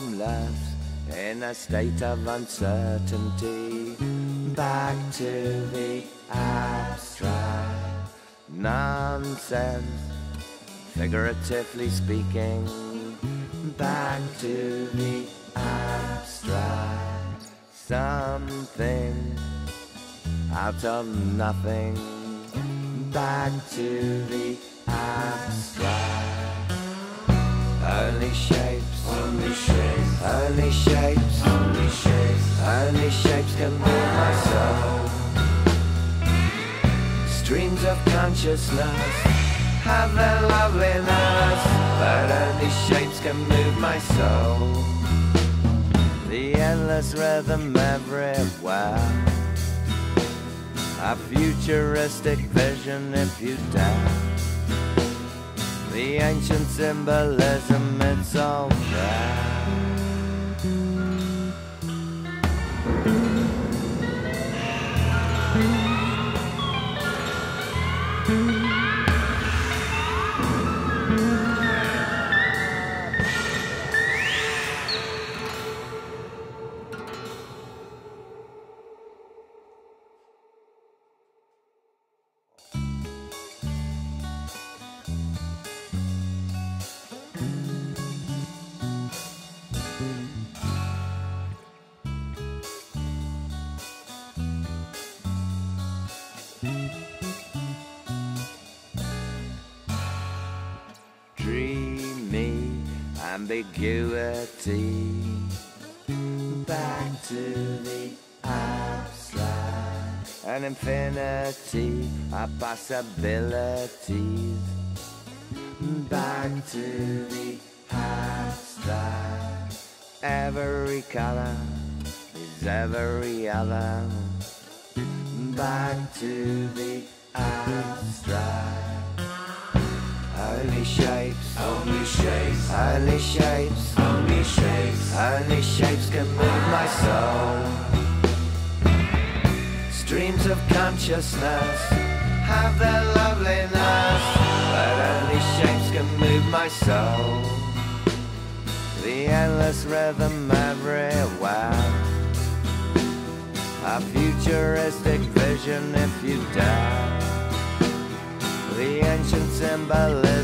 in a state of uncertainty. Back to the abstract nonsense, figuratively speaking. Back to the abstract something out of nothing. Back to the abstract. Only shapes, Only shapes, only shapes, only shapes, only shapes can move my soul. Streams of consciousness have their loveliness, but only shapes can move my soul. The endless rhythm everywhere. A futuristic vision if you dare. The ancient symbolism, it's all there. Dreamy ambiguity. Back to the abstract, an infinity of possibilities. Back to the abstract, every color is every other. Back to the abstract. Only shapes, only shapes, only shapes can move my soul. Streams of consciousness have their loveliness, but only shapes can move my soul. The endless rhythm everywhere. A futuristic vision if you dare. The ancient symbolism